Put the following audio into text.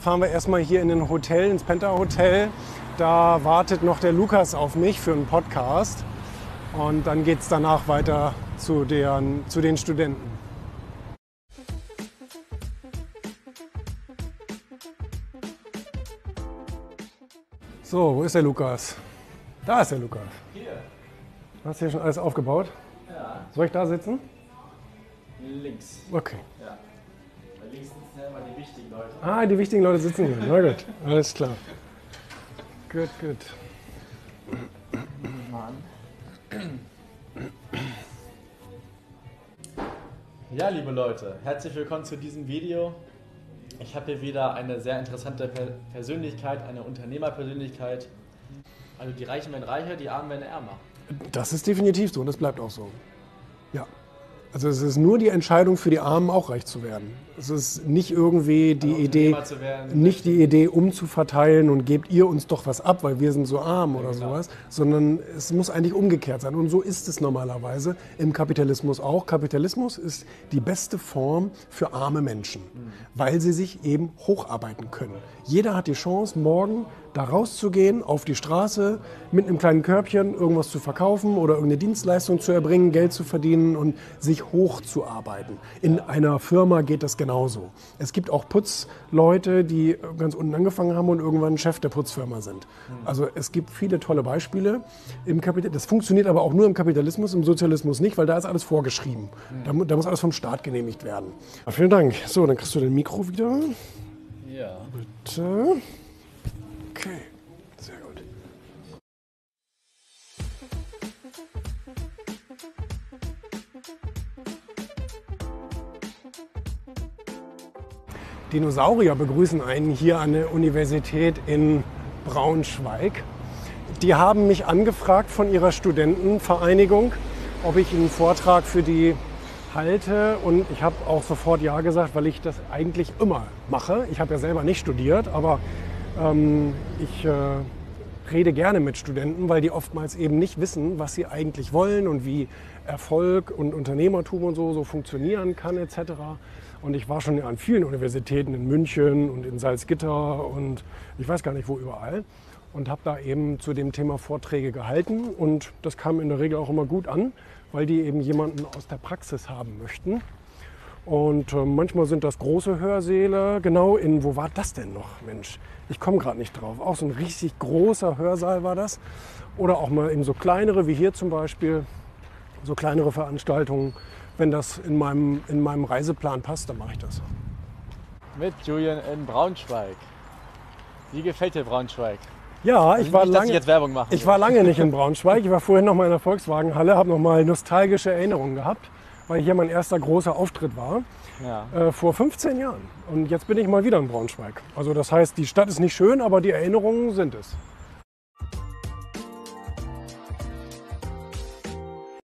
fahren wir erstmal hier in ein Hotel, ins Penta Hotel. Da wartet noch der Lukas auf mich für einen Podcast. Und dann geht es danach weiter zu, deren, zu den Studenten. So, wo ist der Lukas? Da ist der Lukas. Hier. Hast du hier schon alles aufgebaut? Ja. Soll ich da sitzen? Links. Okay. Ja. Links sitzen ja immer die wichtigen Leute. Ah, die wichtigen Leute sitzen hier. Na gut, alles klar. Gut, gut. Mann. Ja, liebe Leute, herzlich willkommen zu diesem Video. Ich habe hier wieder eine sehr interessante Per- Persönlichkeit, eine Unternehmerpersönlichkeit. Also die Reichen werden reicher, die Armen werden ärmer. Das ist definitiv so und das bleibt auch so. Ja. Also es ist nur die Entscheidung für die Armen auch reich zu werden. Es ist nicht irgendwie die Also Idee, werden. nicht die Idee umzuverteilen und gebt ihr uns doch was ab, weil wir sind so arm oder genau. sowas, sondern es muss eigentlich umgekehrt sein. Und so ist es normalerweise im Kapitalismus auch. Kapitalismus ist die beste Form für arme Menschen, weil sie sich eben hocharbeiten können. Jeder hat die Chance, morgen da rauszugehen, auf die Straße, mit einem kleinen Körbchen irgendwas zu verkaufen oder irgendeine Dienstleistung zu erbringen, Geld zu verdienen und sich hochzuarbeiten. In einer Firma geht das genauso. Es gibt auch Putzleute, die ganz unten angefangen haben und irgendwann Chef der Putzfirma sind. Also es gibt viele tolle Beispiele. Im Kapital das funktioniert aber auch nur im Kapitalismus, im Sozialismus nicht, weil da ist alles vorgeschrieben. Da, mu- da muss alles vom Staat genehmigt werden. Ja, vielen Dank. So, dann kriegst du dein Mikro wieder. Ja. Bitte. Okay, sehr gut. Dinosaurier begrüßen einen hier an der Universität in Braunschweig. Die haben mich angefragt von ihrer Studentenvereinigung, ob ich einen Vortrag für die halte. Und ich habe auch sofort Ja gesagt, weil ich das eigentlich immer mache. Ich habe ja selber nicht studiert, aber ähm, ich äh, rede gerne mit Studenten, weil die oftmals eben nicht wissen, was sie eigentlich wollen und wie Erfolg und Unternehmertum und so, so funktionieren kann etc. Und ich war schon an vielen Universitäten in München und in Salzgitter und ich weiß gar nicht wo überall und habe da eben zu dem Thema Vorträge gehalten und das kam in der Regel auch immer gut an, weil die eben jemanden aus der Praxis haben möchten. Und äh, manchmal sind das große Hörsäle, genau in, wo war das denn noch, Mensch? Ich komme gerade nicht drauf. Auch so ein richtig großer Hörsaal war das. Oder auch mal eben so kleinere, wie hier zum Beispiel, so kleinere Veranstaltungen. Wenn das in meinem, in meinem Reiseplan passt, dann mache ich das. Mit Julian in Braunschweig. Wie gefällt dir Braunschweig? Ja, ich war, nicht, ich lange, mache. ich war lange nicht in Braunschweig. Ich war vorhin noch mal in der Volkswagenhalle, habe noch mal nostalgische Erinnerungen gehabt, weil hier mein erster großer Auftritt war. Ja. Äh, vor 15 Jahren. Und jetzt bin ich mal wieder in Braunschweig. Also das heißt, die Stadt ist nicht schön, aber die Erinnerungen sind es.